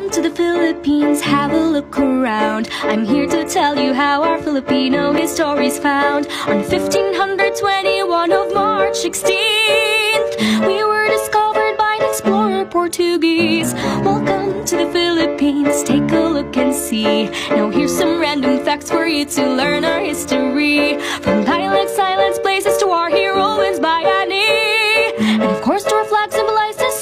Come to the Philippines, have a look around. I'm here to tell you how our Filipino history's found. On 1521 of March 16th We were discovered by an explorer Portuguese. Welcome to the Philippines, take a look and see. Now here's some random facts for you to learn our history. From dialects, islands, places to our heroines by Annie And of course our flag symbolizes